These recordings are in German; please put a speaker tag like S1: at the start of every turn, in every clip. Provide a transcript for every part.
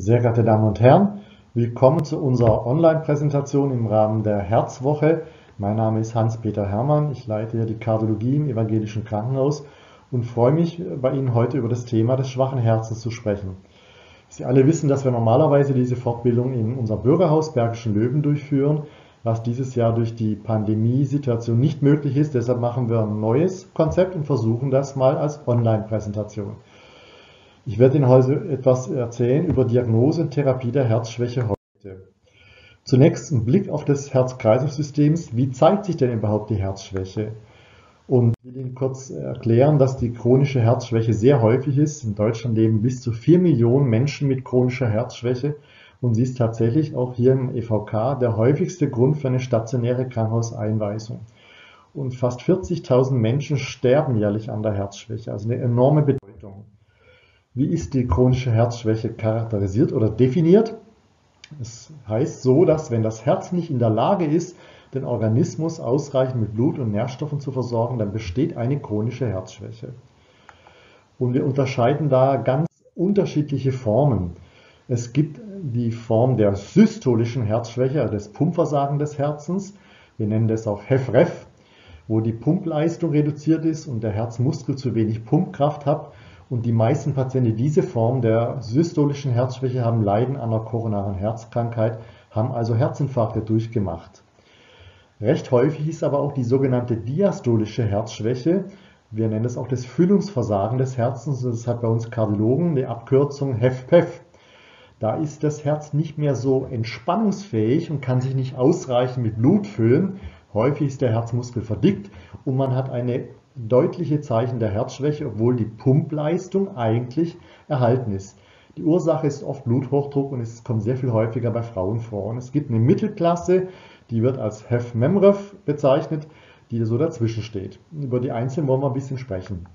S1: Sehr geehrte Damen und Herren, willkommen zu unserer Online-Präsentation im Rahmen der Herzwoche. Mein Name ist Hans-Peter Hermann, ich leite hier die Kardiologie im Evangelischen Krankenhaus und freue mich, bei Ihnen heute über das Thema des schwachen Herzens zu sprechen. Sie alle wissen, dass wir normalerweise diese Fortbildung in unserem Bürgerhaus Bergischen Löwen durchführen, was dieses Jahr durch die Pandemiesituation nicht möglich ist. Deshalb machen wir ein neues Konzept und versuchen das mal als Online-Präsentation. Ich werde Ihnen heute etwas erzählen über Diagnose und Therapie der Herzschwäche heute. Zunächst ein Blick auf das Herz-Kreislauf-Systems. Wie zeigt sich denn überhaupt die Herzschwäche? Und ich will Ihnen kurz erklären, dass die chronische Herzschwäche sehr häufig ist. In Deutschland leben bis zu 4 Millionen Menschen mit chronischer Herzschwäche und sie ist tatsächlich auch hier im EVK der häufigste Grund für eine stationäre Krankenhauseinweisung. Und fast 40.000 Menschen sterben jährlich an der Herzschwäche, also eine enorme Bedeutung. Wie ist die chronische Herzschwäche charakterisiert oder definiert? Es heißt so, dass wenn das Herz nicht in der Lage ist, den Organismus ausreichend mit Blut und Nährstoffen zu versorgen, dann besteht eine chronische Herzschwäche. Und wir unterscheiden da ganz unterschiedliche Formen. Es gibt die Form der systolischen Herzschwäche, also des Pumpversagen des Herzens. Wir nennen das auch HFrEF, wo die Pumpleistung reduziert ist und der Herzmuskel zu wenig Pumpkraft hat und die meisten Patienten, die diese Form der systolischen Herzschwäche haben, leiden an einer koronaren Herzkrankheit, haben also Herzinfarkte durchgemacht. Recht häufig ist aber auch die sogenannte diastolische Herzschwäche. Wir nennen es auch das Füllungsversagen des Herzens. Das hat bei uns Kardiologen eine Abkürzung HEFPEF. Da ist das Herz nicht mehr so entspannungsfähig und kann sich nicht ausreichend mit Blut füllen. Häufig ist der Herzmuskel verdickt und man hat eine deutliche Zeichen der Herzschwäche, obwohl die Pumpleistung eigentlich erhalten ist. Die Ursache ist oft Bluthochdruck und es kommt sehr viel häufiger bei Frauen vor. Und es gibt eine Mittelklasse, die wird als HEF-MEMREF bezeichnet, die so dazwischen steht. Über die einzelnen wollen wir ein bisschen sprechen.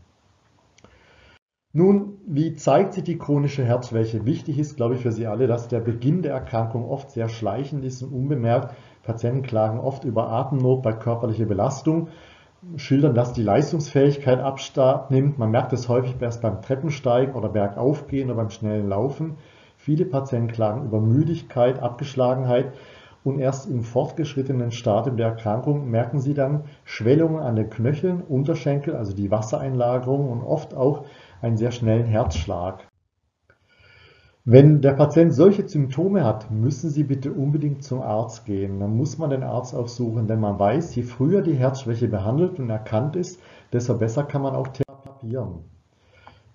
S1: Nun, wie zeigt sich die chronische Herzschwäche? Wichtig ist, glaube ich, für Sie alle, dass der Beginn der Erkrankung oft sehr schleichend ist und unbemerkt. Patienten klagen oft über Atemnot bei körperlicher Belastung schildern, dass die Leistungsfähigkeit abnimmt. Man merkt es häufig erst beim Treppensteigen oder Bergaufgehen oder beim schnellen Laufen. Viele Patienten klagen über Müdigkeit, Abgeschlagenheit und erst im fortgeschrittenen Stadium der Erkrankung merken sie dann Schwellungen an den Knöcheln, Unterschenkel, also die Wassereinlagerung und oft auch einen sehr schnellen Herzschlag. Wenn der Patient solche Symptome hat, müssen Sie bitte unbedingt zum Arzt gehen. Dann muss man den Arzt aufsuchen, denn man weiß, je früher die Herzschwäche behandelt und erkannt ist, desto besser kann man auch therapieren.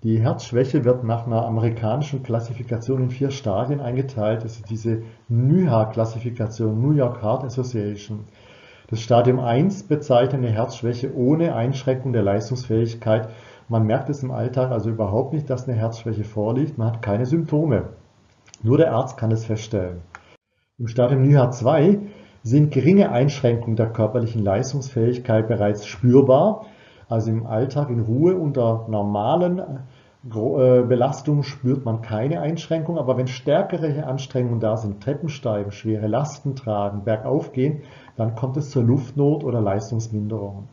S1: Die Herzschwäche wird nach einer amerikanischen Klassifikation in vier Stadien eingeteilt. Das ist diese NYHA-Klassifikation, New York Heart Association. Das Stadium 1 bezeichnet eine Herzschwäche ohne Einschränkung der Leistungsfähigkeit man merkt es im Alltag also überhaupt nicht, dass eine Herzschwäche vorliegt. Man hat keine Symptome. Nur der Arzt kann es feststellen. Im Stadium NYHA 2 sind geringe Einschränkungen der körperlichen Leistungsfähigkeit bereits spürbar. Also im Alltag in Ruhe unter normalen äh, Belastungen spürt man keine Einschränkung, aber wenn stärkere Anstrengungen da sind, Treppensteigen, schwere Lasten tragen, bergauf gehen, dann kommt es zur Luftnot oder Leistungsminderung.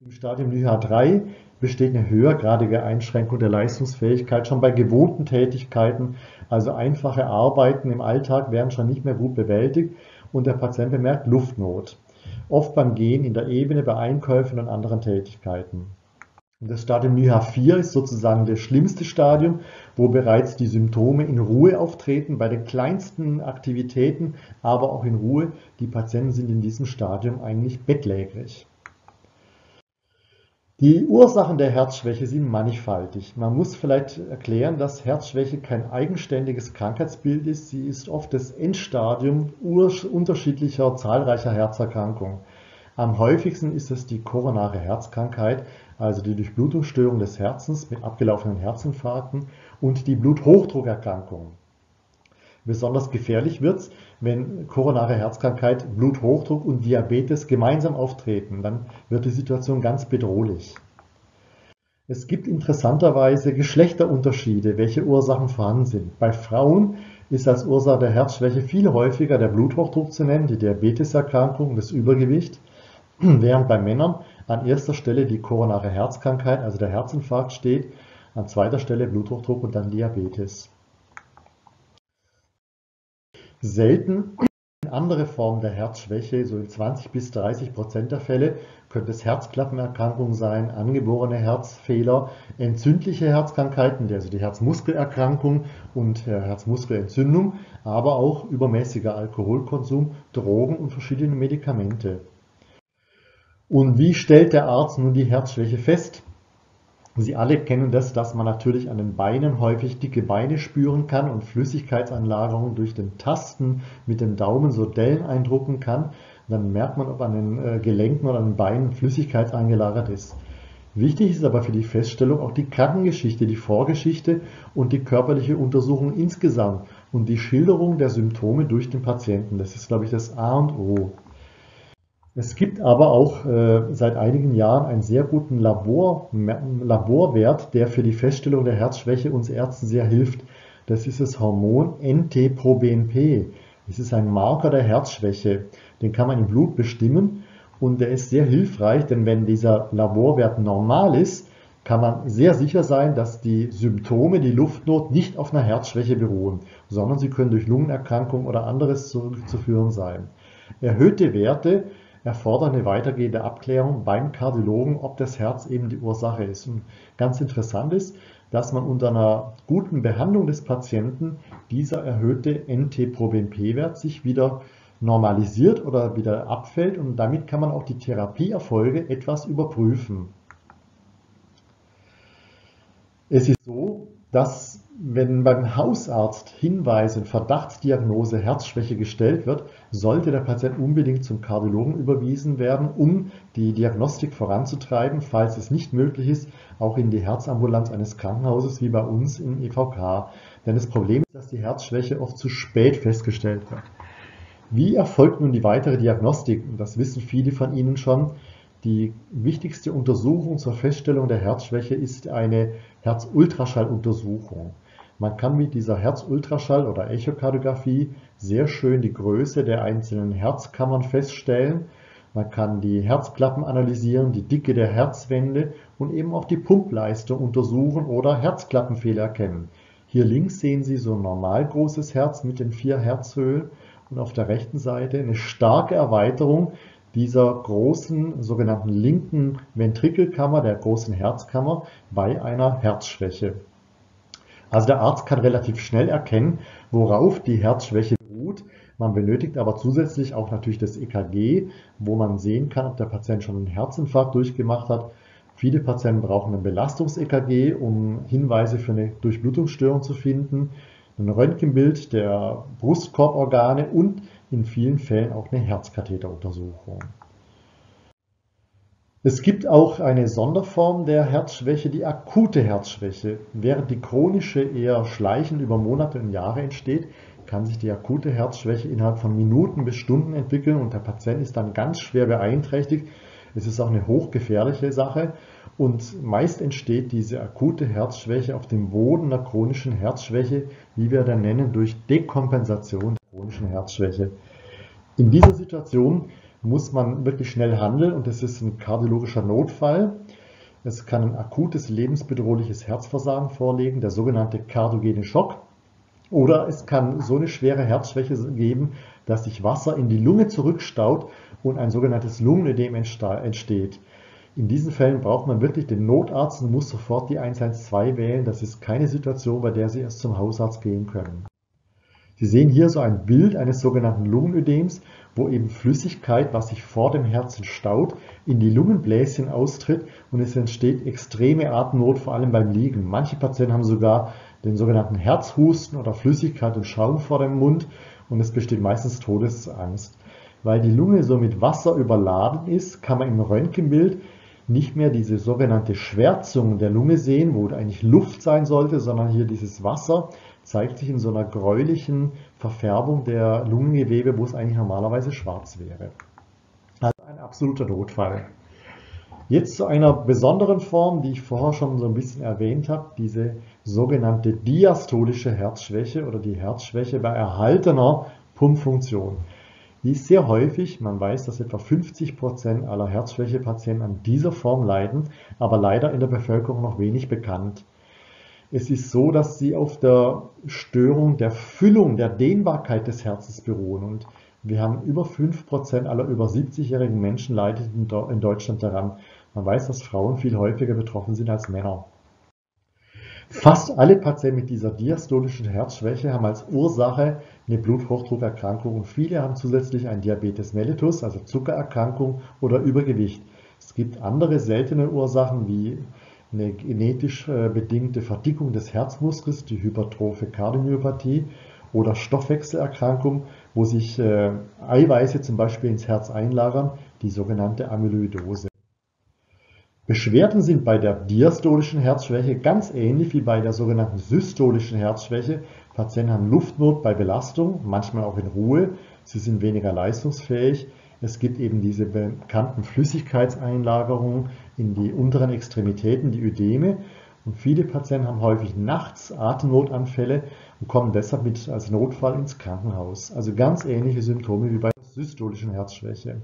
S1: Im Stadium NYHA 3 besteht eine höhergradige Einschränkung der Leistungsfähigkeit schon bei gewohnten Tätigkeiten, also einfache Arbeiten im Alltag werden schon nicht mehr gut bewältigt und der Patient bemerkt Luftnot, oft beim Gehen in der Ebene, bei Einkäufen und anderen Tätigkeiten. Das Stadium NYHA 4 ist sozusagen das schlimmste Stadium, wo bereits die Symptome in Ruhe auftreten, bei den kleinsten Aktivitäten, aber auch in Ruhe. Die Patienten sind in diesem Stadium eigentlich bettlägerig. Die Ursachen der Herzschwäche sind mannigfaltig. Man muss vielleicht erklären, dass Herzschwäche kein eigenständiges Krankheitsbild ist. Sie ist oft das Endstadium unterschiedlicher zahlreicher Herzerkrankungen. Am häufigsten ist es die koronare Herzkrankheit, also die Durchblutungsstörung des Herzens mit abgelaufenen Herzinfarkten und die Bluthochdruckerkrankung. Besonders gefährlich wird es, wenn koronare Herzkrankheit, Bluthochdruck und Diabetes gemeinsam auftreten. Dann wird die Situation ganz bedrohlich. Es gibt interessanterweise Geschlechterunterschiede, welche Ursachen vorhanden sind. Bei Frauen ist als Ursache der Herzschwäche viel häufiger der Bluthochdruck zu nennen, die Diabeteserkrankung, das Übergewicht, während bei Männern an erster Stelle die koronare Herzkrankheit, also der Herzinfarkt steht, an zweiter Stelle Bluthochdruck und dann Diabetes. Selten andere Formen der Herzschwäche, so in 20 bis 30 Prozent der Fälle, könnte es Herzklappenerkrankung sein, angeborene Herzfehler, entzündliche Herzkrankheiten, also die Herzmuskelerkrankung und Herzmuskelentzündung, aber auch übermäßiger Alkoholkonsum, Drogen und verschiedene Medikamente. Und wie stellt der Arzt nun die Herzschwäche fest? Sie alle kennen das, dass man natürlich an den Beinen häufig dicke Beine spüren kann und Flüssigkeitsanlagerungen durch den Tasten mit dem Daumen so Dellen eindrucken kann. Dann merkt man, ob an den äh, Gelenken oder an den Beinen Flüssigkeit eingelagert ist. Wichtig ist aber für die Feststellung auch die Krankengeschichte, die Vorgeschichte und die körperliche Untersuchung insgesamt und die Schilderung der Symptome durch den Patienten. Das ist, glaube ich, das A und O. Es gibt aber auch äh, seit einigen Jahren einen sehr guten Labor, Laborwert, der für die Feststellung der Herzschwäche uns Ärzten sehr hilft. Das ist das Hormon NT-proBNP. Es ist ein Marker der Herzschwäche. Den kann man im Blut bestimmen und der ist sehr hilfreich, denn wenn dieser Laborwert normal ist, kann man sehr sicher sein, dass die Symptome, die Luftnot nicht auf einer Herzschwäche beruhen, sondern sie können durch Lungenerkrankung oder anderes zurückzuführen sein. Erhöhte Werte erfordern eine weitergehende Abklärung beim Kardiologen, ob das Herz eben die Ursache ist. Und ganz interessant ist, dass man unter einer guten Behandlung des Patienten dieser erhöhte NT-proBNP-Wert sich wieder normalisiert oder wieder abfällt und damit kann man auch die Therapieerfolge etwas überprüfen. Es ist so, dass wenn beim Hausarzt Hinweise und Verdachtsdiagnose Herzschwäche gestellt wird, sollte der Patient unbedingt zum Kardiologen überwiesen werden, um die Diagnostik voranzutreiben, falls es nicht möglich ist, auch in die Herzambulanz eines Krankenhauses wie bei uns im EVK. Denn das Problem ist, dass die Herzschwäche oft zu spät festgestellt wird. Wie erfolgt nun die weitere Diagnostik? Das wissen viele von Ihnen schon. Die wichtigste Untersuchung zur Feststellung der Herzschwäche ist eine Herzultraschalluntersuchung. Man kann mit dieser Herzultraschall- oder Echokardiographie sehr schön die Größe der einzelnen Herzkammern feststellen. Man kann die Herzklappen analysieren, die Dicke der Herzwände und eben auch die Pumpleistung untersuchen oder Herzklappenfehler erkennen. Hier links sehen Sie so ein normal großes Herz mit den vier Herzhöhlen und auf der rechten Seite eine starke Erweiterung dieser großen sogenannten linken Ventrikelkammer, der großen Herzkammer bei einer Herzschwäche. Also der Arzt kann relativ schnell erkennen, worauf die Herzschwäche beruht. Man benötigt aber zusätzlich auch natürlich das EKG, wo man sehen kann, ob der Patient schon einen Herzinfarkt durchgemacht hat. Viele Patienten brauchen ein Belastungs-EKG, um Hinweise für eine Durchblutungsstörung zu finden, ein Röntgenbild der Brustkorborgane und in vielen Fällen auch eine Herzkatheteruntersuchung. Es gibt auch eine Sonderform der Herzschwäche, die akute Herzschwäche. Während die chronische eher schleichend über Monate und Jahre entsteht, kann sich die akute Herzschwäche innerhalb von Minuten bis Stunden entwickeln und der Patient ist dann ganz schwer beeinträchtigt. Es ist auch eine hochgefährliche Sache und meist entsteht diese akute Herzschwäche auf dem Boden der chronischen Herzschwäche, wie wir dann nennen, durch Dekompensation der chronischen Herzschwäche. In dieser Situation muss man wirklich schnell handeln und das ist ein kardiologischer Notfall. Es kann ein akutes lebensbedrohliches Herzversagen vorliegen, der sogenannte kardiogene Schock. Oder es kann so eine schwere Herzschwäche geben, dass sich Wasser in die Lunge zurückstaut und ein sogenanntes Lungenödem entsteht. In diesen Fällen braucht man wirklich den Notarzt und muss sofort die 112 wählen. Das ist keine Situation, bei der Sie erst zum Hausarzt gehen können. Sie sehen hier so ein Bild eines sogenannten Lungenödems, wo eben Flüssigkeit, was sich vor dem Herzen staut, in die Lungenbläschen austritt und es entsteht extreme Atemnot, vor allem beim Liegen. Manche Patienten haben sogar den sogenannten Herzhusten oder Flüssigkeit und Schaum vor dem Mund und es besteht meistens Todesangst. Weil die Lunge so mit Wasser überladen ist, kann man im Röntgenbild nicht mehr diese sogenannte Schwärzung der Lunge sehen, wo eigentlich Luft sein sollte, sondern hier dieses Wasser zeigt sich in so einer gräulichen Verfärbung der Lungengewebe, wo es eigentlich normalerweise schwarz wäre. Also ein absoluter Notfall. Jetzt zu einer besonderen Form, die ich vorher schon so ein bisschen erwähnt habe, diese sogenannte diastolische Herzschwäche oder die Herzschwäche bei erhaltener Pumpfunktion. Die ist sehr häufig, man weiß, dass etwa 50 Prozent aller Herzschwächepatienten an dieser Form leiden, aber leider in der Bevölkerung noch wenig bekannt. Es ist so, dass sie auf der Störung der Füllung, der Dehnbarkeit des Herzens beruhen. Und wir haben über 5% aller über 70-jährigen Menschen leidet in Deutschland daran. Man weiß, dass Frauen viel häufiger betroffen sind als Männer. Fast alle Patienten mit dieser diastolischen Herzschwäche haben als Ursache eine Bluthochdruckerkrankung und viele haben zusätzlich ein Diabetes mellitus, also Zuckererkrankung oder Übergewicht. Es gibt andere seltene Ursachen wie eine genetisch äh, bedingte Verdickung des Herzmuskels, die hypertrophe Kardiomyopathie oder Stoffwechselerkrankung, wo sich äh, Eiweiße zum Beispiel ins Herz einlagern, die sogenannte Amyloidose. Beschwerden sind bei der diastolischen Herzschwäche ganz ähnlich wie bei der sogenannten systolischen Herzschwäche. Patienten haben Luftnot bei Belastung, manchmal auch in Ruhe. Sie sind weniger leistungsfähig. Es gibt eben diese bekannten Flüssigkeitseinlagerungen in die unteren Extremitäten, die Ödeme. Und viele Patienten haben häufig nachts Atemnotanfälle und kommen deshalb mit als Notfall ins Krankenhaus. Also ganz ähnliche Symptome wie bei der systolischen Herzschwäche.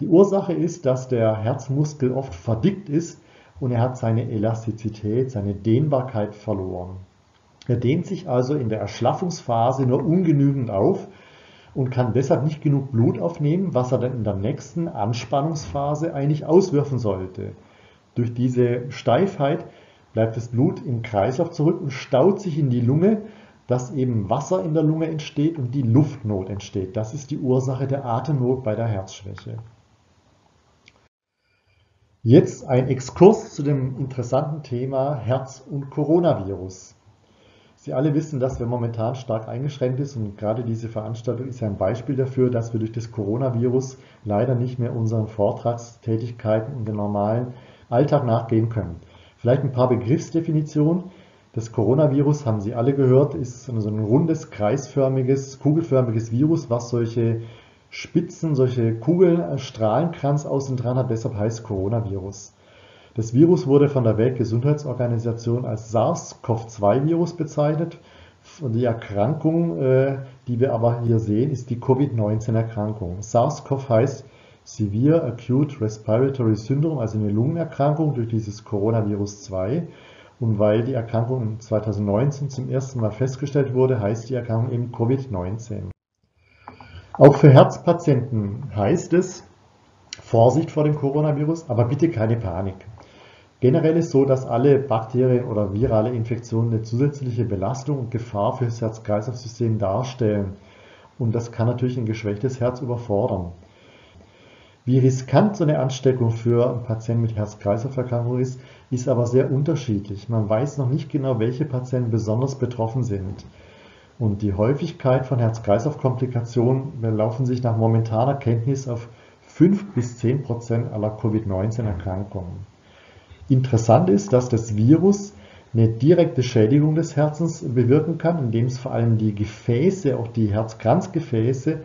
S1: Die Ursache ist, dass der Herzmuskel oft verdickt ist und er hat seine Elastizität, seine Dehnbarkeit verloren. Er dehnt sich also in der Erschlaffungsphase nur ungenügend auf und kann deshalb nicht genug Blut aufnehmen, was er dann in der nächsten Anspannungsphase eigentlich auswürfen sollte. Durch diese Steifheit bleibt das Blut im Kreislauf zurück und staut sich in die Lunge, dass eben Wasser in der Lunge entsteht und die Luftnot entsteht. Das ist die Ursache der Atemnot bei der Herzschwäche. Jetzt ein Exkurs zu dem interessanten Thema Herz und Coronavirus. Sie alle wissen, dass wir momentan stark eingeschränkt ist und gerade diese Veranstaltung ist ja ein Beispiel dafür, dass wir durch das Coronavirus leider nicht mehr unseren Vortragstätigkeiten und dem normalen Alltag nachgehen können. Vielleicht ein paar Begriffsdefinitionen. Das Coronavirus, haben Sie alle gehört, ist so ein rundes, kreisförmiges, kugelförmiges Virus, was solche Spitzen, solche Kugeln, Strahlenkranz außen dran hat, deshalb heißt Coronavirus. Das Virus wurde von der Weltgesundheitsorganisation als SARS-CoV-2-Virus bezeichnet. Die Erkrankung, äh, die wir aber hier sehen, ist die Covid-19-Erkrankung. SARS-CoV heißt Severe Acute Respiratory Syndrome, also eine Lungenerkrankung durch dieses Coronavirus 2. Und weil die Erkrankung 2019 zum ersten Mal festgestellt wurde, heißt die Erkrankung eben Covid-19. Auch für Herzpatienten heißt es, Vorsicht vor dem Coronavirus, aber bitte keine Panik. Generell ist so, dass alle Bakterien oder virale Infektionen eine zusätzliche Belastung und Gefahr für das Herz-Kreislauf-System darstellen. Und das kann natürlich ein geschwächtes Herz überfordern. Wie riskant so eine Ansteckung für einen Patienten mit Herz-Kreislauf-Erkrankung ist, ist aber sehr unterschiedlich. Man weiß noch nicht genau, welche Patienten besonders betroffen sind. Und die Häufigkeit von Herz-Kreislauf-Komplikationen belaufen sich nach momentaner Kenntnis auf 5 bis 10 Prozent aller Covid-19-Erkrankungen. Interessant ist, dass das Virus eine direkte Schädigung des Herzens bewirken kann, indem es vor allem die Gefäße, auch die Herzkranzgefäße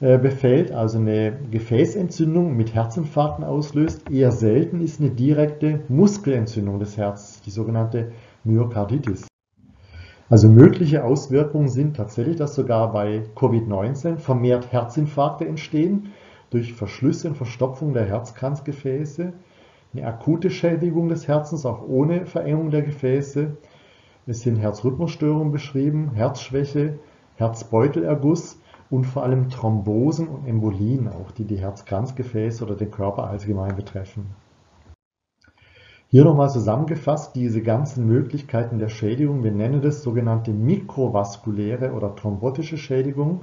S1: äh, befällt, also eine Gefäßentzündung mit Herzinfarkten auslöst. Eher selten ist eine direkte Muskelentzündung des Herzens, die sogenannte Myokarditis. Also mögliche Auswirkungen sind tatsächlich, dass sogar bei Covid-19 vermehrt Herzinfarkte entstehen durch Verschlüsse und Verstopfung der Herzkranzgefäße, eine akute Schädigung des Herzens auch ohne Verengung der Gefäße. Es sind Herzrhythmusstörungen beschrieben, Herzschwäche, Herzbeutelerguss und vor allem Thrombosen und Embolien auch, die die Herzkranzgefäße oder den Körper allgemein betreffen. Hier nochmal zusammengefasst diese ganzen Möglichkeiten der Schädigung. Wir nennen das sogenannte mikrovaskuläre oder thrombotische Schädigung.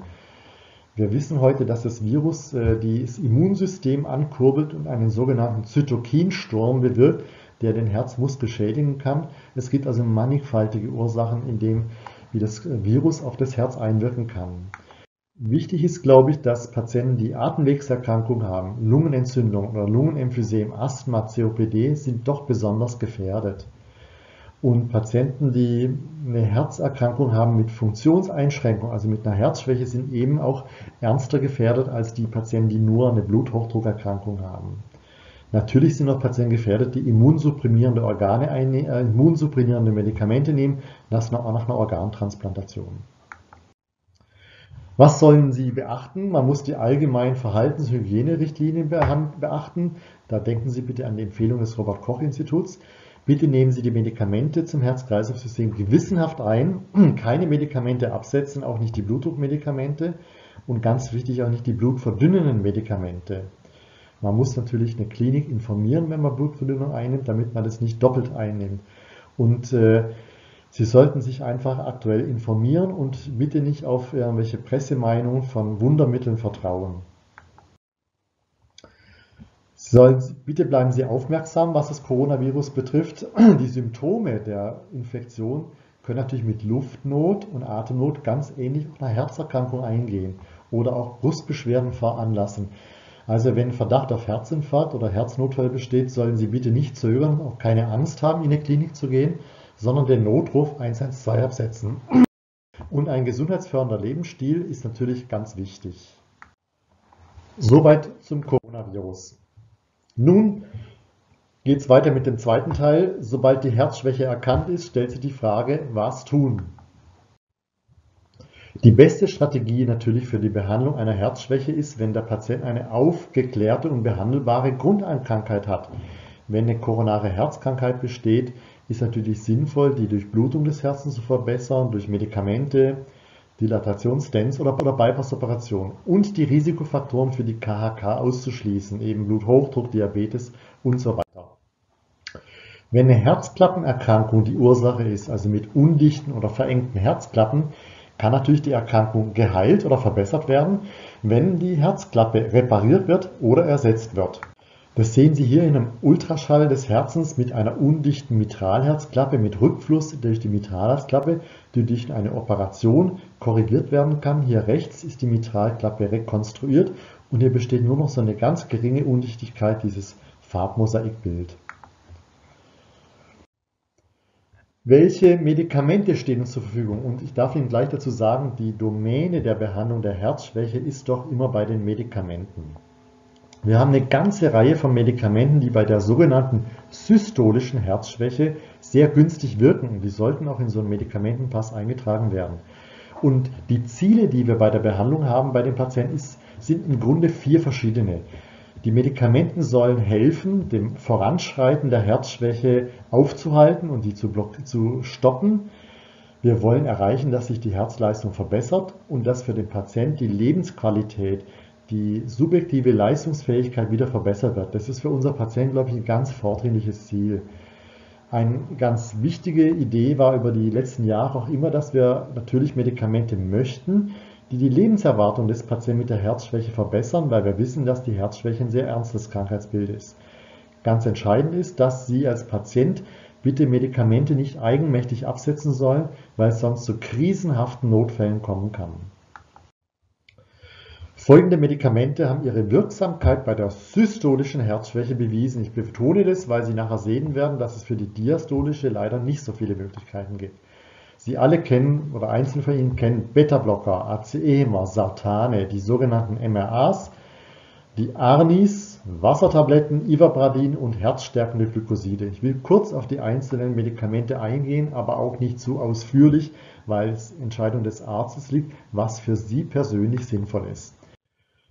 S1: Wir wissen heute, dass das Virus äh, das Immunsystem ankurbelt und einen sogenannten Zytokinsturm bewirkt, der den Herzmuskel schädigen kann. Es gibt also mannigfaltige Ursachen, in dem wie das Virus auf das Herz einwirken kann. Wichtig ist, glaube ich, dass Patienten, die Atemwegserkrankungen haben, Lungenentzündung oder Lungenemphysem, Asthma, COPD, sind doch besonders gefährdet. Und Patienten, die eine Herzerkrankung haben mit Funktionseinschränkung, also mit einer Herzschwäche, sind eben auch ernster gefährdet als die Patienten, die nur eine Bluthochdruckerkrankung haben. Natürlich sind auch Patienten gefährdet, die immunsupprimierende Organe einnehmen, äh, immunsupprimierende Medikamente nehmen, das nach, nach einer Organtransplantation. Was sollen Sie beachten? Man muss die allgemeinen Verhaltenshygienerichtlinien beachten. Da denken Sie bitte an die Empfehlung des Robert-Koch-Instituts. Bitte nehmen Sie die Medikamente zum Herz-Kreislauf-System gewissenhaft ein. Keine Medikamente absetzen, auch nicht die Blutdruckmedikamente und ganz wichtig auch nicht die blutverdünnenden Medikamente. Man muss natürlich eine Klinik informieren, wenn man Blutverdünnung einnimmt, damit man das nicht doppelt einnimmt. Und äh, Sie sollten sich einfach aktuell informieren und bitte nicht auf irgendwelche Pressemeinungen von Wundermitteln vertrauen. Sollen, bitte bleiben Sie aufmerksam, was das Coronavirus betrifft. Die Symptome der Infektion können natürlich mit Luftnot und Atemnot ganz ähnlich auf eine Herzerkrankung eingehen oder auch Brustbeschwerden veranlassen. Also wenn Verdacht auf Herzinfarkt oder Herznotfall besteht, sollen Sie bitte nicht zögern, auch keine Angst haben, in die Klinik zu gehen, sondern den Notruf 112 absetzen. Und ein gesundheitsfördernder Lebensstil ist natürlich ganz wichtig. Soweit zum Coronavirus. Nun geht es weiter mit dem zweiten Teil. Sobald die Herzschwäche erkannt ist, stellt sich die Frage, was tun? Die beste Strategie natürlich für die Behandlung einer Herzschwäche ist, wenn der Patient eine aufgeklärte und behandelbare Grundkrankheit hat. Wenn eine koronare Herzkrankheit besteht, ist natürlich sinnvoll, die Durchblutung des Herzens zu verbessern durch Medikamente, Dilatationsstents oder, oder Bypass-Operation und die Risikofaktoren für die KHK auszuschließen, eben Bluthochdruck, Diabetes und so weiter. Wenn eine Herzklappenerkrankung die Ursache ist, also mit undichten oder verengten Herzklappen, kann natürlich die Erkrankung geheilt oder verbessert werden, wenn die Herzklappe repariert wird oder ersetzt wird. Das sehen Sie hier in einem Ultraschall des Herzens mit einer undichten Mitralherzklappe mit Rückfluss durch die Mitralherzklappe, die durch eine Operation korrigiert werden kann. Hier rechts ist die Mitralklappe rekonstruiert und hier besteht nur noch so eine ganz geringe Undichtigkeit, dieses Farbmosaikbild. Welche Medikamente stehen uns zur Verfügung? Und ich darf Ihnen gleich dazu sagen, die Domäne der Behandlung der Herzschwäche ist doch immer bei den Medikamenten. Wir haben eine ganze Reihe von Medikamenten, die bei der sogenannten systolischen Herzschwäche sehr günstig wirken die sollten auch in so einen Medikamentenpass eingetragen werden. Und die Ziele, die wir bei der Behandlung haben bei den Patienten, ist, sind im Grunde vier verschiedene. Die Medikamenten sollen helfen, dem Voranschreiten der Herzschwäche aufzuhalten und die zu, zu stoppen. Wir wollen erreichen, dass sich die Herzleistung verbessert und dass für den Patienten die Lebensqualität die subjektive Leistungsfähigkeit wieder verbessert wird. Das ist für unser Patienten, glaube ich, ein ganz vordringliches Ziel. Eine ganz wichtige Idee war über die letzten Jahre auch immer, dass wir natürlich Medikamente möchten, die die Lebenserwartung des Patienten mit der Herzschwäche verbessern, weil wir wissen, dass die Herzschwäche ein sehr ernstes Krankheitsbild ist. Ganz entscheidend ist, dass Sie als Patient bitte Medikamente nicht eigenmächtig absetzen sollen, weil es sonst zu krisenhaften Notfällen kommen kann. Folgende Medikamente haben ihre Wirksamkeit bei der systolischen Herzschwäche bewiesen. Ich betone das, weil Sie nachher sehen werden, dass es für die diastolische leider nicht so viele Möglichkeiten gibt. Sie alle kennen oder einzelne von Ihnen kennen Beta-Blocker, ACE-Hämer, Sartane, die sogenannten MRAs, die Arnis, Wassertabletten, Ivabradin und herzstärkende Glykoside. Ich will kurz auf die einzelnen Medikamente eingehen, aber auch nicht zu ausführlich, weil es Entscheidung des Arztes liegt, was für Sie persönlich sinnvoll ist.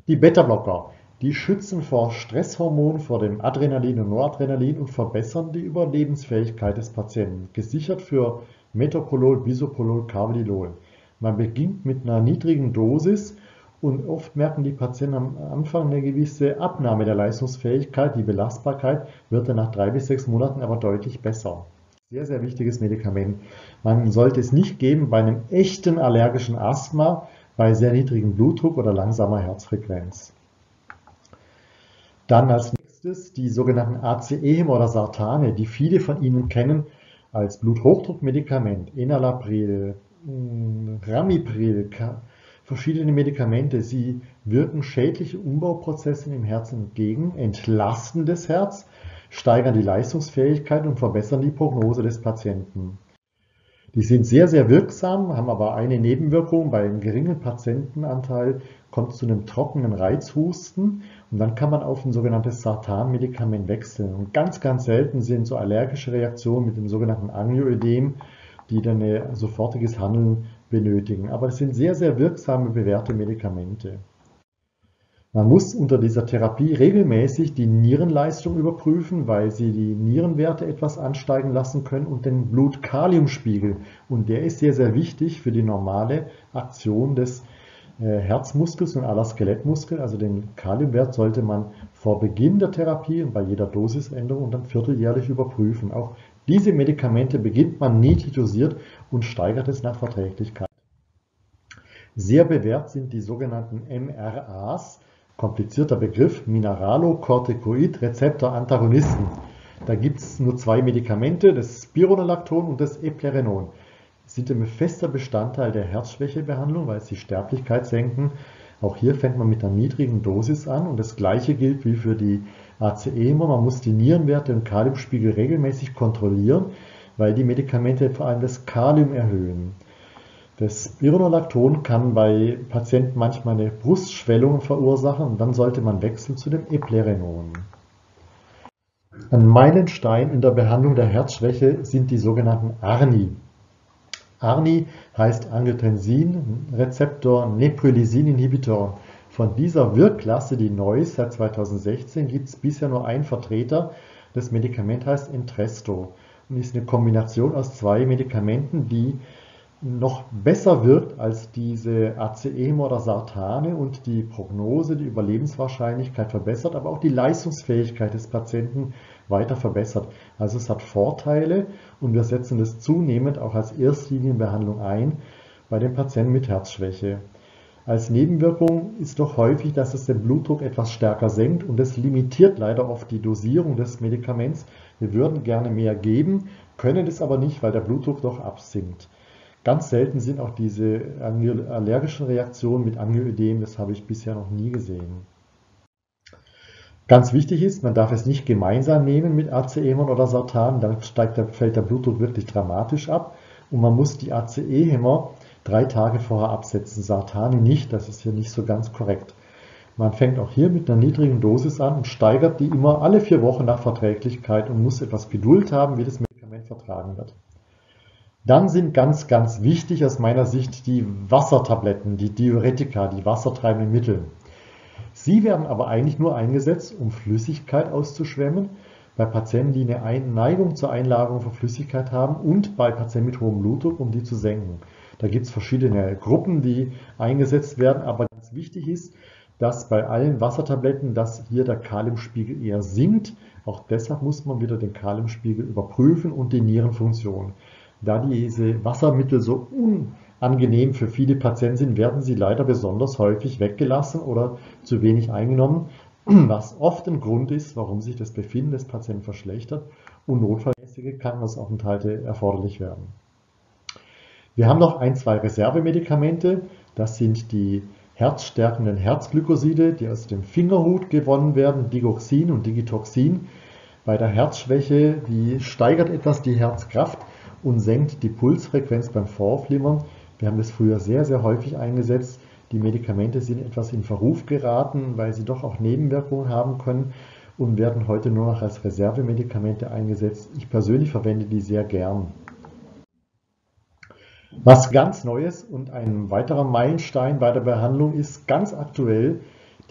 S1: Die Beta-Blocker, die schützen vor Stresshormonen, vor dem Adrenalin und Noradrenalin und verbessern die Überlebensfähigkeit des Patienten. Gesichert für Metoprolol, Bisoprolol, Carvedilol. Man beginnt mit einer niedrigen Dosis und oft merken die Patienten am Anfang eine gewisse Abnahme der Leistungsfähigkeit. Die Belastbarkeit wird dann nach drei bis sechs Monaten aber deutlich besser. Sehr, sehr wichtiges Medikament. Man sollte es nicht geben bei einem echten allergischen Asthma, bei sehr niedrigem Blutdruck oder langsamer Herzfrequenz. Dann als nächstes die sogenannten ACE oder Sartane, die viele von Ihnen kennen als Bluthochdruckmedikament, Enalapril, mm, Ramipril, verschiedene Medikamente. Sie wirken schädliche Umbauprozesse im Herzen entgegen, entlasten das Herz, steigern die Leistungsfähigkeit und verbessern die Prognose des Patienten. Die sind sehr, sehr wirksam, haben aber eine Nebenwirkung. Bei einem geringen Patientenanteil kommt es zu einem trockenen Reizhusten und dann kann man auf ein sogenanntes Sartan-Medikament wechseln. Und ganz, ganz selten sind so allergische Reaktionen mit dem sogenannten Angioödem, die dann ein sofortiges Handeln benötigen. Aber es sind sehr, sehr wirksame, bewährte Medikamente. Man muss unter dieser Therapie regelmäßig die Nierenleistung überprüfen, weil sie die Nierenwerte etwas ansteigen lassen können und den Blutkaliumspiegel. Und der ist sehr, sehr wichtig für die normale Aktion des äh, Herzmuskels und aller Skelettmuskeln. Also den Kaliumwert sollte man vor Beginn der Therapie und bei jeder Dosisänderung dann vierteljährlich überprüfen. Auch diese Medikamente beginnt man niedrig dosiert und steigert es nach Verträglichkeit. Sehr bewährt sind die sogenannten MRAs, komplizierter Begriff, Mineralocorticoid-Rezeptor-Antagonisten. Da gibt es nur zwei Medikamente, das Spironolacton und das Eplerenon. Sind ein fester Bestandteil der Herzschwächebehandlung, weil sie Sterblichkeit senken. Auch hier fängt man mit einer niedrigen Dosis an und das gleiche gilt wie für die ACE immer. Man muss die Nierenwerte und Kaliumspiegel regelmäßig kontrollieren, weil die Medikamente vor allem das Kalium erhöhen. Das Spironolacton kann bei Patienten manchmal eine Brustschwellung verursachen und dann sollte man wechseln zu dem Eplerenon. Ein Meilenstein in der Behandlung der Herzschwäche sind die sogenannten ARNI. ARNI heißt Angiotensin-Rezeptor-Neprilysin-Inhibitor. Von dieser Wirkklasse, die neu ist seit 2016, gibt es bisher nur einen Vertreter. Das Medikament heißt Entresto und ist eine Kombination aus zwei Medikamenten, die noch besser wirkt als diese ACE oder Sartane und die Prognose, die Überlebenswahrscheinlichkeit verbessert, aber auch die Leistungsfähigkeit des Patienten weiter verbessert. Also es hat Vorteile und wir setzen es zunehmend auch als Erstlinienbehandlung ein bei den Patienten mit Herzschwäche. Als Nebenwirkung ist doch häufig, dass es den Blutdruck etwas stärker senkt und es limitiert leider oft die Dosierung des Medikaments. Wir würden gerne mehr geben, können es aber nicht, weil der Blutdruck doch absinkt. Ganz selten sind auch diese allergischen Reaktionen mit Angioödem, das habe ich bisher noch nie gesehen. Ganz wichtig ist, man darf es nicht gemeinsam nehmen mit ACE-Hämmern oder Sartan, dann steigt der, fällt der Blutdruck wirklich dramatisch ab und man muss die ACE-Hämmer drei Tage vorher absetzen, Sartane nicht, das ist hier nicht so ganz korrekt. Man fängt auch hier mit einer niedrigen Dosis an und steigert die immer alle vier Wochen nach Verträglichkeit und muss etwas Geduld haben, wie das Medikament vertragen wird. Dann sind ganz, ganz wichtig aus meiner Sicht die Wassertabletten, die Diuretika, die wassertreibenden Mittel. Sie werden aber eigentlich nur eingesetzt, um Flüssigkeit auszuschwemmen, bei Patienten, die eine Neigung zur Einlagerung von Flüssigkeit haben und bei Patienten mit hohem Blutdruck, um die zu senken. Da gibt es verschiedene Gruppen, die eingesetzt werden, aber ganz wichtig ist, dass bei allen Wassertabletten, dass hier der Kaliumspiegel eher sinkt. Auch deshalb muss man wieder den Kaliumspiegel überprüfen und die Nierenfunktion. Da diese Wassermittel so unangenehm für viele Patienten sind, werden sie leider besonders häufig weggelassen oder zu wenig eingenommen, was oft ein Grund ist, warum sich das Befinden des Patienten verschlechtert und notfallmäßige Krankenhausaufenthalte erforderlich werden. Wir haben noch ein, zwei Reservemedikamente. Das sind die herzstärkenden Herzglykoside, die aus dem Fingerhut gewonnen werden, Digoxin und Digitoxin. Bei der Herzschwäche, die steigert etwas die Herzkraft und senkt die Pulsfrequenz beim Vorflimmern. Wir haben das früher sehr, sehr häufig eingesetzt. Die Medikamente sind etwas in Verruf geraten, weil sie doch auch Nebenwirkungen haben können und werden heute nur noch als Reservemedikamente eingesetzt. Ich persönlich verwende die sehr gern. Was ganz Neues und ein weiterer Meilenstein bei der Behandlung ist ganz aktuell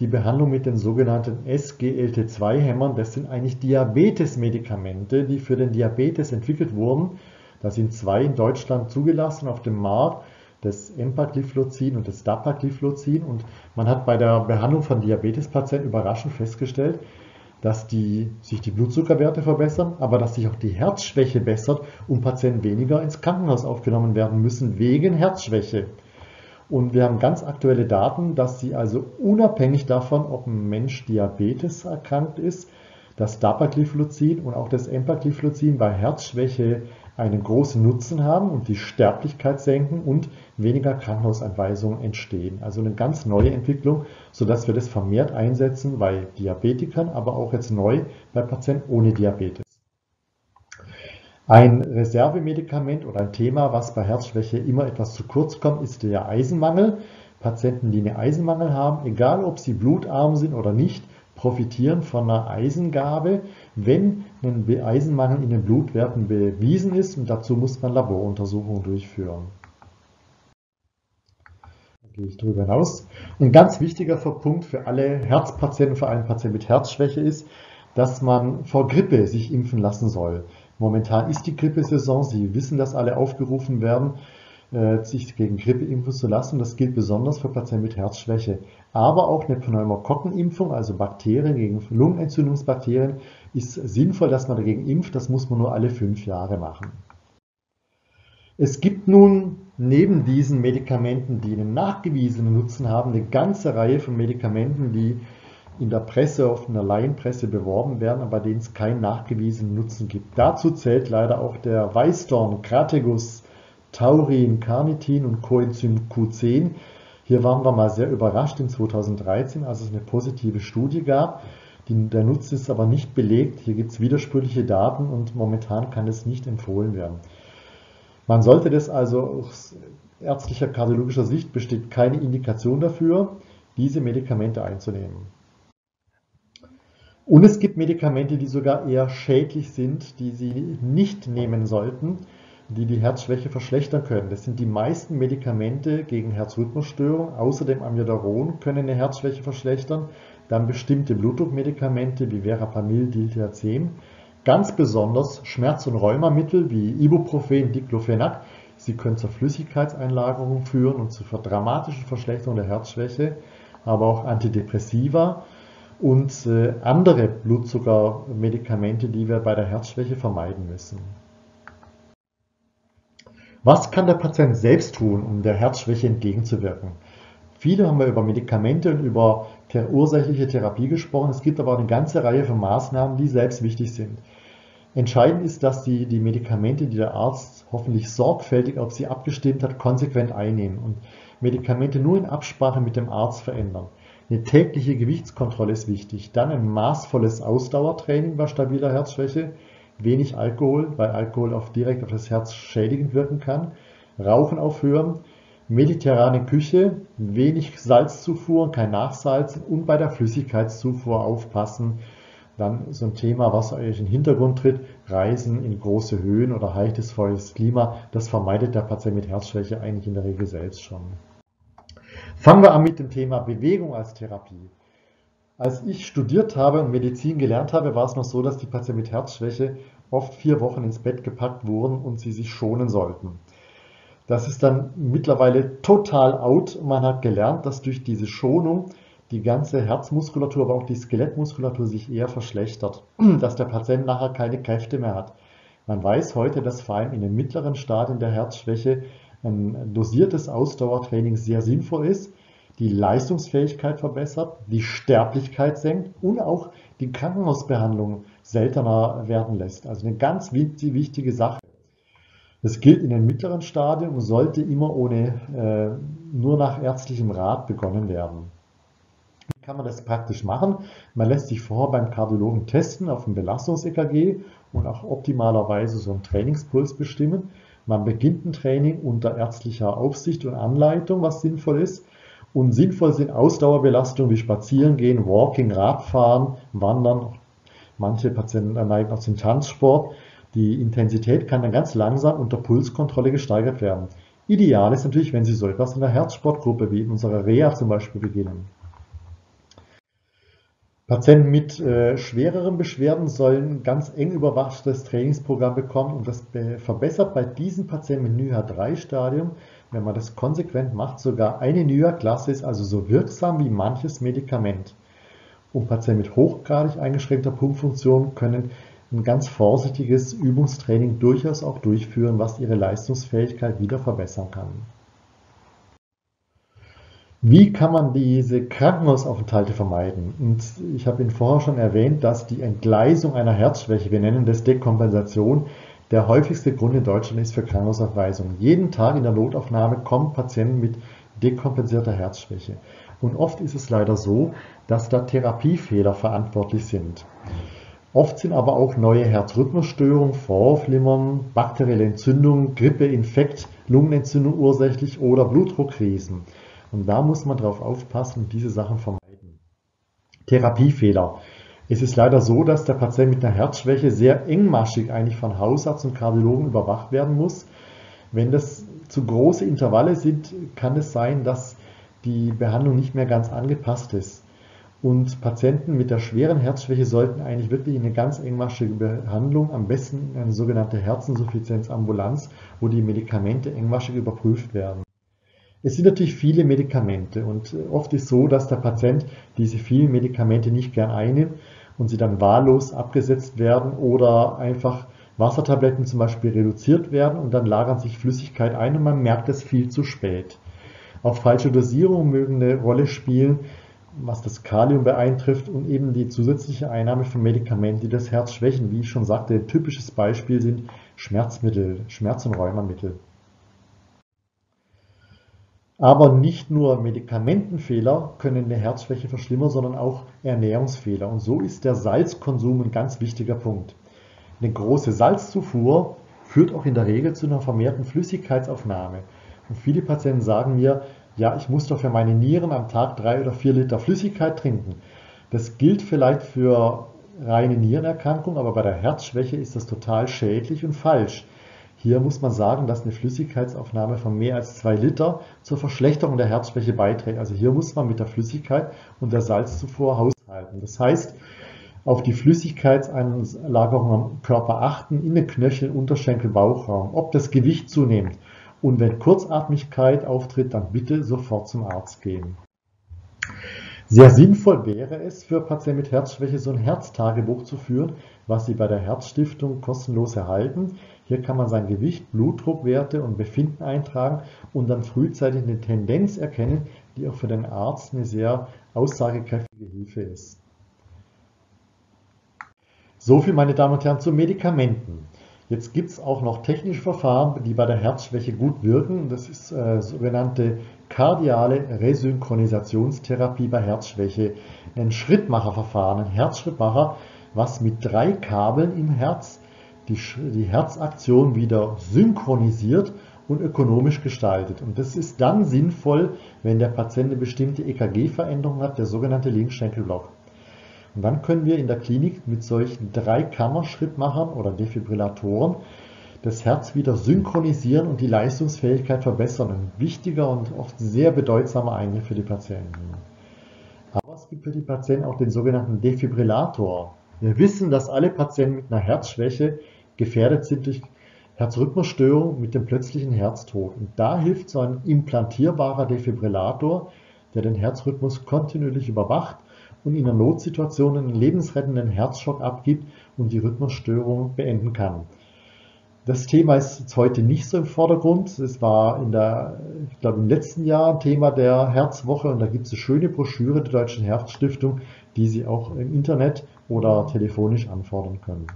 S1: die Behandlung mit den sogenannten SGLT2-Hämmern. Das sind eigentlich Diabetes-Medikamente, die für den Diabetes entwickelt wurden da sind zwei in Deutschland zugelassen auf dem Markt, das Empagliflozin und das Dapagliflozin. Und man hat bei der Behandlung von Diabetespatienten überraschend festgestellt, dass die, sich die Blutzuckerwerte verbessern, aber dass sich auch die Herzschwäche bessert und Patienten weniger ins Krankenhaus aufgenommen werden müssen wegen Herzschwäche. Und wir haben ganz aktuelle Daten, dass sie also unabhängig davon, ob ein Mensch Diabetes erkrankt ist, das Dapagliflozin und auch das Empagliflozin bei Herzschwäche einen großen Nutzen haben und die Sterblichkeit senken und weniger Krankenhauseinweisungen entstehen. Also eine ganz neue Entwicklung, sodass wir das vermehrt einsetzen bei Diabetikern, aber auch jetzt neu bei Patienten ohne Diabetes. Ein Reservemedikament oder ein Thema, was bei Herzschwäche immer etwas zu kurz kommt, ist der Eisenmangel. Patienten, die einen Eisenmangel haben, egal ob sie blutarm sind oder nicht, profitieren von einer Eisengabe, wenn ein Eisenmangel in den Blutwerten bewiesen ist und dazu muss man Laboruntersuchungen durchführen. gehe ich darüber hinaus. Ein ganz wichtiger Punkt für alle Herzpatienten, vor allem Patienten mit Herzschwäche ist, dass man vor Grippe sich impfen lassen soll. Momentan ist die Grippesaison, Sie wissen, dass alle aufgerufen werden, sich gegen Grippe impfen zu lassen. Das gilt besonders für Patienten mit Herzschwäche. Aber auch eine Pneumokokkenimpfung, also Bakterien gegen Lungenentzündungsbakterien, ist sinnvoll, dass man dagegen impft. Das muss man nur alle fünf Jahre machen. Es gibt nun neben diesen Medikamenten, die einen nachgewiesenen Nutzen haben, eine ganze Reihe von Medikamenten, die in der Presse, auf einer Laienpresse beworben werden, aber denen es keinen nachgewiesenen Nutzen gibt. Dazu zählt leider auch der Weißdorn, Krategus, Taurin, Carnitin und Coenzym Q10. Hier waren wir mal sehr überrascht in 2013, als es eine positive Studie gab. Die, der Nutzen ist aber nicht belegt. Hier gibt es widersprüchliche Daten und momentan kann es nicht empfohlen werden. Man sollte das also aus ärztlicher kardiologischer Sicht besteht keine Indikation dafür, diese Medikamente einzunehmen. Und es gibt Medikamente, die sogar eher schädlich sind, die Sie nicht nehmen sollten, die die Herzschwäche verschlechtern können. Das sind die meisten Medikamente gegen Herzrhythmusstörungen. Außerdem Amiodaron können eine Herzschwäche verschlechtern. Dann bestimmte Blutdruckmedikamente wie Verapamil, Diltiazem. Ganz besonders Schmerz- und Rheumamittel wie Ibuprofen, Diclofenac. Sie können zur Flüssigkeitseinlagerung führen und zu dramatischen Verschlechterung der Herzschwäche, aber auch Antidepressiva und äh, andere Blutzuckermedikamente, die wir bei der Herzschwäche vermeiden müssen. Was kann der Patient selbst tun, um der Herzschwäche entgegenzuwirken? Viele haben wir über Medikamente und über ursächliche Therapie gesprochen. Es gibt aber eine ganze Reihe von Maßnahmen, die selbst wichtig sind. Entscheidend ist, dass Sie die Medikamente, die der Arzt hoffentlich sorgfältig auf Sie abgestimmt hat, konsequent einnehmen und Medikamente nur in Absprache mit dem Arzt verändern. Eine tägliche Gewichtskontrolle ist wichtig. Dann ein maßvolles Ausdauertraining bei stabiler Herzschwäche. Wenig Alkohol, weil Alkohol auch direkt auf das Herz schädigend wirken kann. Rauchen aufhören. Mediterrane Küche, wenig Salzzufuhr, kein Nachsalzen und bei der Flüssigkeitszufuhr aufpassen, dann so ein Thema, was eigentlich in den Hintergrund tritt, Reisen in große Höhen oder heißes, feuchtes Klima, das vermeidet der Patient mit Herzschwäche eigentlich in der Regel selbst schon. Fangen wir an mit dem Thema Bewegung als Therapie. Als ich studiert habe und Medizin gelernt habe, war es noch so, dass die Patienten mit Herzschwäche oft vier Wochen ins Bett gepackt wurden und sie sich schonen sollten. Das ist dann mittlerweile total out. Man hat gelernt, dass durch diese Schonung die ganze Herzmuskulatur, aber auch die Skelettmuskulatur sich eher verschlechtert, dass der Patient nachher keine Kräfte mehr hat. Man weiß heute, dass vor allem in den mittleren Stadien der Herzschwäche ein dosiertes Ausdauertraining sehr sinnvoll ist, die Leistungsfähigkeit verbessert, die Sterblichkeit senkt und auch die Krankenhausbehandlung seltener werden lässt. Also eine ganz wichtige Sache. Das gilt in den mittleren Stadien und sollte immer ohne, äh, nur nach ärztlichem Rat begonnen werden kann man das praktisch machen. Man lässt sich vorher beim Kardiologen testen auf dem Belastungs-EKG und auch optimalerweise so einen Trainingspuls bestimmen. Man beginnt ein Training unter ärztlicher Aufsicht und Anleitung, was sinnvoll ist. Und sinnvoll sind Ausdauerbelastungen wie Spazierengehen, Walking, Radfahren, Wandern. Manche Patienten neigen auch zum Tanzsport. Die Intensität kann dann ganz langsam unter Pulskontrolle gesteigert werden. Ideal ist natürlich, wenn Sie so etwas in der Herzsportgruppe wie in unserer Reha zum Beispiel beginnen. Patienten mit äh, schwereren Beschwerden sollen ganz eng überwachtes Trainingsprogramm bekommen und das verbessert bei diesen Patienten mit NYHA-3-Stadium, wenn man das konsequent macht, sogar eine NYHA-Klasse ist also so wirksam wie manches Medikament. Und Patienten mit hochgradig eingeschränkter Punktfunktion können ein ganz vorsichtiges Übungstraining durchaus auch durchführen, was ihre Leistungsfähigkeit wieder verbessern kann. Wie kann man diese Krankenhausaufenthalte vermeiden? Und ich habe Ihnen vorher schon erwähnt, dass die Entgleisung einer Herzschwäche, wir nennen das Dekompensation, der häufigste Grund in Deutschland ist für Krankenhausaufweisung. Jeden Tag in der Notaufnahme kommen Patienten mit dekompensierter Herzschwäche. Und oft ist es leider so, dass da Therapiefehler verantwortlich sind. Oft sind aber auch neue Herzrhythmusstörungen, Vorflimmern, bakterielle Entzündungen, Grippe, Infekt, Lungenentzündung ursächlich oder Blutdruckkrisen. Und da muss man drauf aufpassen und diese Sachen vermeiden. Therapiefehler. Es ist leider so, dass der Patient mit einer Herzschwäche sehr engmaschig eigentlich von Hausarzt und Kardiologen überwacht werden muss. Wenn das zu große Intervalle sind, kann es sein, dass die Behandlung nicht mehr ganz angepasst ist. Und Patienten mit der schweren Herzschwäche sollten eigentlich wirklich in eine ganz engmaschige Behandlung, am besten in eine sogenannte Herzinsuffizienzambulanz, wo die Medikamente engmaschig überprüft werden. Es sind natürlich viele Medikamente und oft ist so, dass der Patient diese vielen Medikamente nicht gern einnimmt und sie dann wahllos abgesetzt werden oder einfach Wassertabletten zum Beispiel reduziert werden und dann lagern sich Flüssigkeit ein und man merkt es viel zu spät. Auch falsche Dosierungen mögen eine Rolle spielen was das Kalium beeintrifft und eben die zusätzliche Einnahme von Medikamenten, die das Herz schwächen. Wie ich schon sagte, ein typisches Beispiel sind Schmerzmittel, Schmerz- und Rheumamittel. Aber nicht nur Medikamentenfehler können eine Herzschwäche verschlimmern, sondern auch Ernährungsfehler. Und so ist der Salzkonsum ein ganz wichtiger Punkt. Eine große Salzzufuhr führt auch in der Regel zu einer vermehrten Flüssigkeitsaufnahme. Und viele Patienten sagen mir, ja, ich muss doch für meine Nieren am Tag drei oder vier Liter Flüssigkeit trinken. Das gilt vielleicht für reine Nierenerkrankung, aber bei der Herzschwäche ist das total schädlich und falsch. Hier muss man sagen, dass eine Flüssigkeitsaufnahme von mehr als zwei Liter zur Verschlechterung der Herzschwäche beiträgt. Also hier muss man mit der Flüssigkeit und der Salzzufuhr haushalten. Das heißt, auf die Flüssigkeitsanlagerung am Körper achten, in den Knöcheln, Unterschenkel, Bauchraum, ob das Gewicht zunimmt und wenn Kurzatmigkeit auftritt, dann bitte sofort zum Arzt gehen. Sehr sinnvoll wäre es für Patienten mit Herzschwäche, so ein Herztagebuch zu führen, was Sie bei der Herzstiftung kostenlos erhalten. Hier kann man sein Gewicht, Blutdruckwerte und Befinden eintragen und dann frühzeitig eine Tendenz erkennen, die auch für den Arzt eine sehr aussagekräftige Hilfe ist. So viel, meine Damen und Herren, zu Medikamenten. Jetzt gibt es auch noch technische Verfahren, die bei der Herzschwäche gut wirken. Das ist äh, sogenannte kardiale Resynchronisationstherapie bei Herzschwäche. Ein Schrittmacherverfahren, ein Herzschrittmacher, was mit drei Kabeln im Herz die, die Herzaktion wieder synchronisiert und ökonomisch gestaltet. Und das ist dann sinnvoll, wenn der Patient eine bestimmte EKG-Veränderung hat, der sogenannte Linkschenkelblock. Und dann können wir in der Klinik mit solchen Dreikammer-Schrittmachern oder Defibrillatoren das Herz wieder synchronisieren und die Leistungsfähigkeit verbessern. Ein wichtiger und oft sehr bedeutsamer Eingriff für die Patienten. Aber es gibt für die Patienten auch den sogenannten Defibrillator. Wir wissen, dass alle Patienten mit einer Herzschwäche gefährdet sind durch Herzrhythmusstörung mit dem plötzlichen Herztod. Und da hilft so ein implantierbarer Defibrillator, der den Herzrhythmus kontinuierlich überwacht und in einer Notsituation einen lebensrettenden Herzschock abgibt und die Rhythmusstörung beenden kann. Das Thema ist jetzt heute nicht so im Vordergrund. Es war in der, ich glaube, im letzten Jahr ein Thema der Herzwoche und da gibt es eine schöne Broschüre der Deutschen Herzstiftung, die Sie auch im Internet oder telefonisch anfordern können.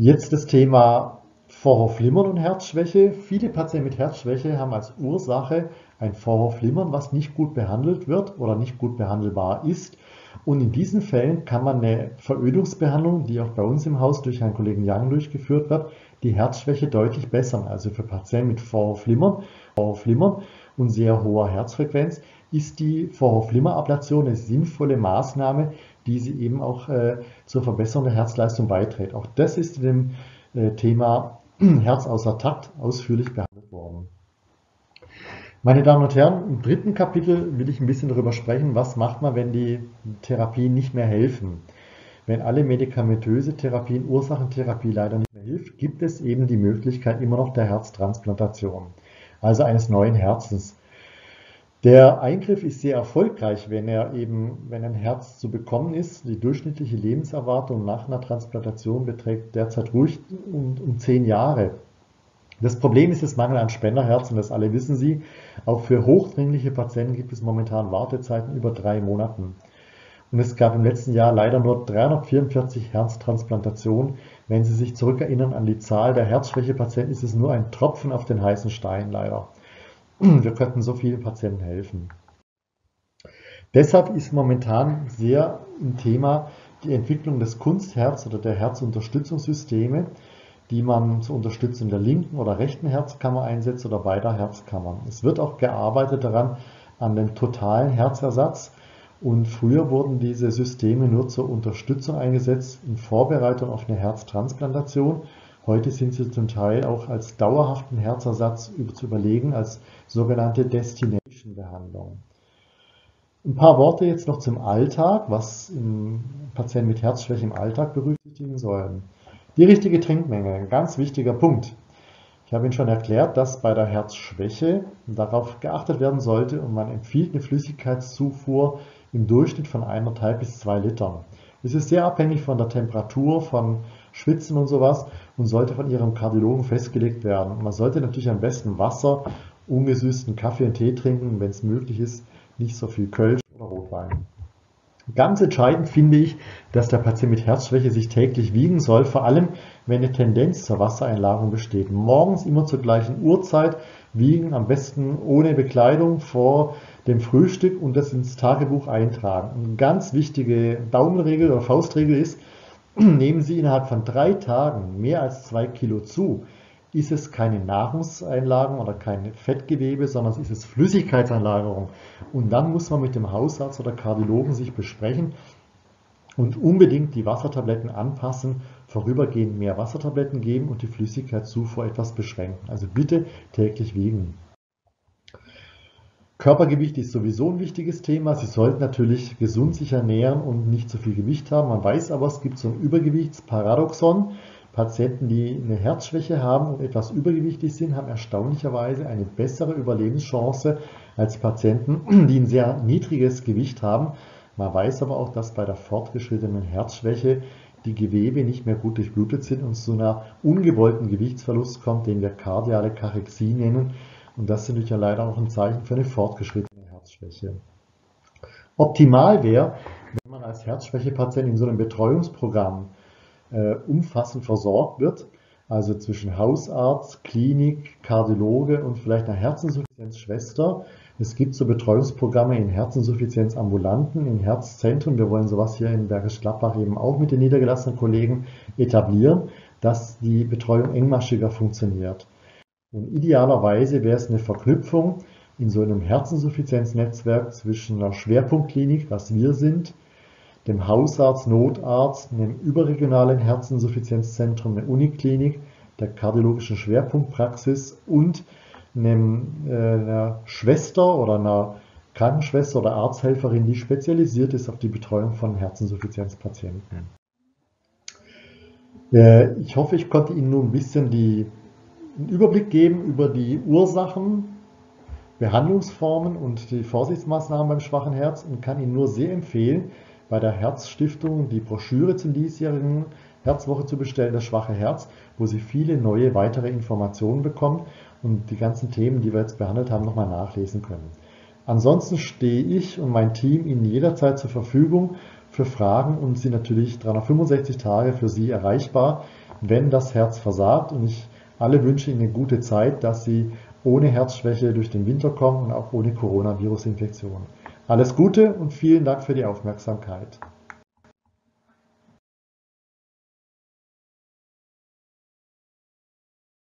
S1: Jetzt das Thema Vorhofflimmern und Herzschwäche. Viele Patienten mit Herzschwäche haben als Ursache ein Vorhofflimmern, was nicht gut behandelt wird oder nicht gut behandelbar ist. Und in diesen Fällen kann man eine Verödungsbehandlung, die auch bei uns im Haus durch Herrn Kollegen Young durchgeführt wird, die Herzschwäche deutlich bessern. Also für Patienten mit Vorhofflimmern, Vorhofflimmern und sehr hoher Herzfrequenz ist die Vorhofflimmerablation eine sinnvolle Maßnahme, die sie eben auch äh, zur Verbesserung der Herzleistung beiträgt. Auch das ist in dem äh, Thema Herz außer Takt ausführlich behandelt worden. Meine Damen und Herren, im dritten Kapitel will ich ein bisschen darüber sprechen, was macht man, wenn die Therapien nicht mehr helfen. Wenn alle medikamentöse Therapien, Ursachentherapie leider nicht mehr hilft, gibt es eben die Möglichkeit immer noch der Herztransplantation, also eines neuen Herzens. Der Eingriff ist sehr erfolgreich, wenn er eben, wenn ein Herz zu bekommen ist. Die durchschnittliche Lebenserwartung nach einer Transplantation beträgt derzeit ruhig um, um zehn Jahre. Das Problem ist das Mangel an Spenderherzen, das alle wissen Sie. Auch für hochdringliche Patienten gibt es momentan Wartezeiten über drei Monaten. Und es gab im letzten Jahr leider nur 344 Herztransplantationen. Wenn Sie sich zurückerinnern an die Zahl der Herzschwächepatienten, ist es nur ein Tropfen auf den heißen Stein leider. Wir könnten so vielen Patienten helfen. Deshalb ist momentan sehr ein Thema die Entwicklung des Kunstherz oder der Herzunterstützungssysteme die man zur Unterstützung der linken oder rechten Herzkammer einsetzt oder beider Herzkammern. Es wird auch gearbeitet daran an dem totalen Herzersatz und früher wurden diese Systeme nur zur Unterstützung eingesetzt in Vorbereitung auf eine Herztransplantation. Heute sind sie zum Teil auch als dauerhaften Herzersatz zu überlegen, als sogenannte Destination-Behandlung. Ein paar Worte jetzt noch zum Alltag, was Patienten mit Herzschwäche im Alltag berücksichtigen sollen. Die richtige Trinkmenge, ein ganz wichtiger Punkt. Ich habe Ihnen schon erklärt, dass bei der Herzschwäche darauf geachtet werden sollte und man empfiehlt eine Flüssigkeitszufuhr im Durchschnitt von 1,5 bis 2 Litern. Es ist sehr abhängig von der Temperatur, von Schwitzen und sowas und sollte von Ihrem Kardiologen festgelegt werden. Man sollte natürlich am besten Wasser, ungesüßten Kaffee und Tee trinken, wenn es möglich ist, nicht so viel Kölsch oder Rotwein. Ganz entscheidend finde ich, dass der Patient mit Herzschwäche sich täglich wiegen soll, vor allem wenn eine Tendenz zur Wassereinlagerung besteht. Morgens immer zur gleichen Uhrzeit wiegen, am besten ohne Bekleidung vor dem Frühstück und das ins Tagebuch eintragen. Eine ganz wichtige Daumenregel oder Faustregel ist, nehmen Sie innerhalb von drei Tagen mehr als zwei Kilo zu, ist es keine Nahrungseinlagerung oder kein Fettgewebe, sondern ist es Flüssigkeitseinlagerung. Und dann muss man mit dem Hausarzt oder Kardiologen sich besprechen und unbedingt die Wassertabletten anpassen, vorübergehend mehr Wassertabletten geben und die Flüssigkeitszufuhr etwas beschränken. Also bitte täglich wiegen. Körpergewicht ist sowieso ein wichtiges Thema. Sie sollten natürlich gesund sich ernähren und nicht zu viel Gewicht haben. Man weiß aber, es gibt so ein Übergewichtsparadoxon. Patienten, die eine Herzschwäche haben und etwas übergewichtig sind, haben erstaunlicherweise eine bessere Überlebenschance als Patienten, die ein sehr niedriges Gewicht haben. Man weiß aber auch, dass bei der fortgeschrittenen Herzschwäche die Gewebe nicht mehr gut durchblutet sind und zu einer ungewollten Gewichtsverlust kommt, den wir kardiale Kachexie nennen. Und das natürlich ja leider auch ein Zeichen für eine fortgeschrittene Herzschwäche. Optimal wäre, wenn man als Herzschwächepatient in so einem Betreuungsprogramm äh, umfassend versorgt wird, also zwischen Hausarzt, Klinik, Kardiologe und vielleicht einer Herzinsuffizienzschwester. Es gibt so Betreuungsprogramme in Herzinsuffizienz ambulanten, in Herzzentren. Wir wollen sowas hier in Bergisch Gladbach eben auch mit den niedergelassenen Kollegen etablieren, dass die Betreuung engmaschiger funktioniert. Und idealerweise wäre es eine Verknüpfung in so einem Herzinsuffizienznetzwerk zwischen einer Schwerpunktklinik, was wir sind, dem Hausarzt, Notarzt, einem überregionalen Herzinsuffizienzzentrum, der Uniklinik, der kardiologischen Schwerpunktpraxis und einem, äh, einer Schwester oder einer Krankenschwester oder Arzthelferin, die spezialisiert ist auf die Betreuung von Herzinsuffizienzpatienten. Äh, ich hoffe, ich konnte Ihnen nur ein bisschen die einen Überblick geben über die Ursachen, Behandlungsformen und die Vorsichtsmaßnahmen beim schwachen Herz und kann Ihnen nur sehr empfehlen, bei der Herzstiftung die Broschüre zum diesjährigen Herzwoche zu bestellen, das schwache Herz, wo Sie viele neue weitere Informationen bekommen und die ganzen Themen, die wir jetzt behandelt haben, nochmal nachlesen können. Ansonsten stehe ich und mein Team Ihnen jederzeit zur Verfügung für Fragen und sind natürlich 365 Tage für Sie erreichbar, wenn das Herz versagt und ich alle wünschen Ihnen eine gute Zeit, dass Sie ohne Herzschwäche durch den Winter kommen und auch ohne Coronavirus-Infektion. Alles Gute und vielen Dank für die Aufmerksamkeit.